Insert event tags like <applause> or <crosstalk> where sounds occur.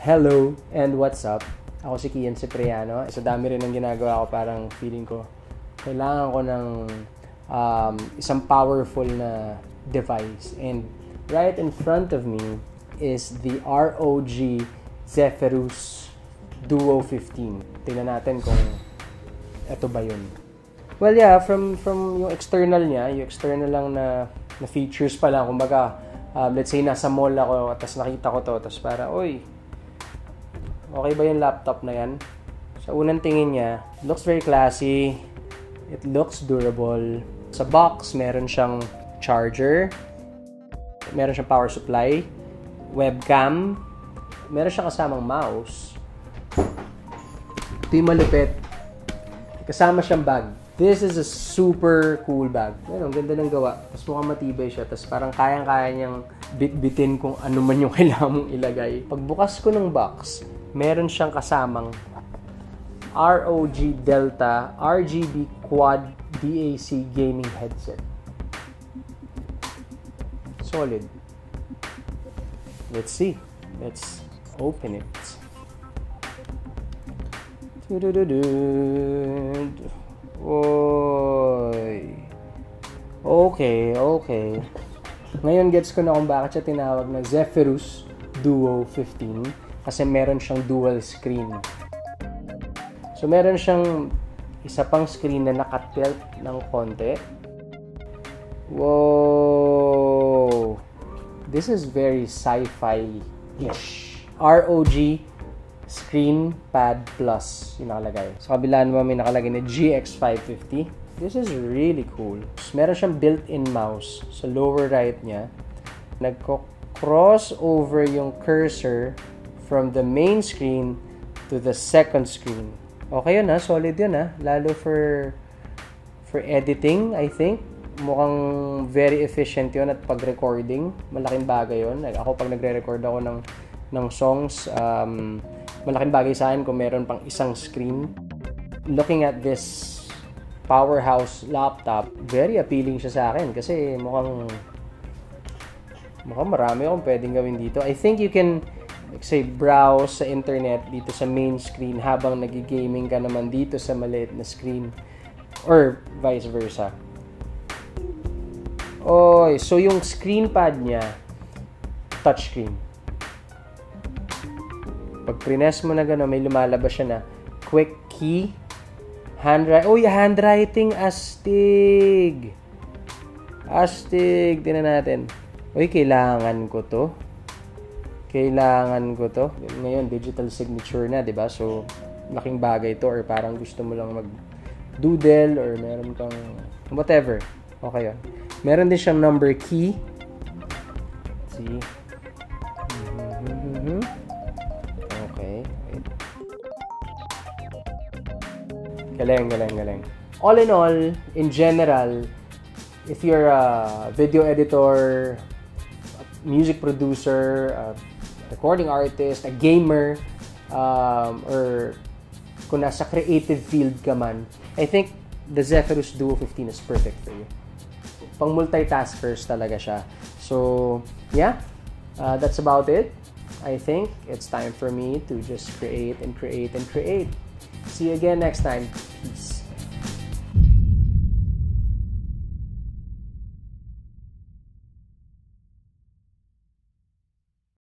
Hello and what's up? Ako si Kian Cipriano. Sa dami rin ng ginagawa ko, parang feeling ko, kailangan ko ng um, isang powerful na device. And right in front of me is the ROG Zephyrus Duo 15. Tingnan natin kung ito ba yun. Well, yeah, from from yung external niya, yung external lang na, na features pa lang, kumbaga, um, let's say nasa mall ako, tapos nakita ko to, tapos para, oy, okay ba yung laptop na yan? Sa unang tingin niya, looks very classy, it looks durable. Sa box, meron siyang charger, meron siyang power supply, webcam, meron siyang kasamang mouse. Ito yung malupit. Kasama siyang bag. This is a super cool bag. Ayun, ang ganda ng gawa. Mas mukhang matibay siya. Tapos parang kayang-kaya niyang bit-bitin kung ano man yung <laughs> kailangan mong ilagay. Pagbukas ko ng box, meron siyang kasamang ROG Delta RGB Quad DAC gaming headset. Solid. Let's see. Let's open it. Oy. Okay, okay. Ngayon gets ko na kung bakit siya tinawag na Zephyrus Duo 15 kasi meron siyang dual screen. So meron siyang isa pang screen na nakatilt ng konti. Whoa! This is very sci-fi-ish. ROG Screen Pad Plus yung nakalagay. Sa kabila naman may nakalagay na GX550. This is really cool. Meron siyang built-in mouse sa lower right niya. Nagko-cross over yung cursor from the main screen to the second screen. Okay yun ha, solid yun ha. Lalo for for editing, I think. Mukhang very efficient yun at pag-recording. Malaking bagay yun. Ako pag nagre-record ako ng, ng songs, um, malaking bagay sa akin kung meron pang isang screen. Looking at this powerhouse laptop, very appealing siya sa akin kasi mukhang mukhang marami akong pwedeng gawin dito. I think you can say browse sa internet dito sa main screen habang nagigaming ka naman dito sa maliit na screen or vice versa. Oy, so yung screen pad niya touchscreen pag prines mo na gano'n, may lumalabas siya na quick key, handwriting. Uy, handwriting, astig! Astig! Tingnan natin. Uy, kailangan ko to. Kailangan ko to. Ngayon, digital signature na, di ba? So, laking bagay to or parang gusto mo lang mag-doodle or meron kang whatever. Okay yun. Meron din siyang number key. Let's see. Mm-hmm. Okay. Galing, galing, galing. All in all, in general, if you're a video editor, music producer, a recording artist, a gamer, um, or kung nasa creative field ka man, I think the Zephyrus Duo 15 is perfect for you. Pang multitaskers talaga siya. So, yeah, uh, that's about it. I think it's time for me to just create and create and create. See you again next time. Peace.